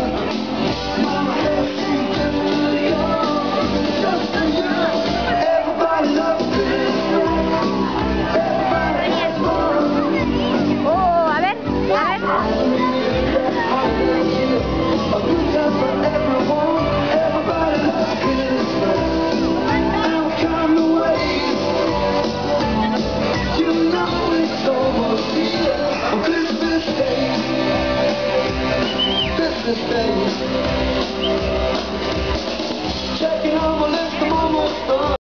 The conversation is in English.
Uh-huh.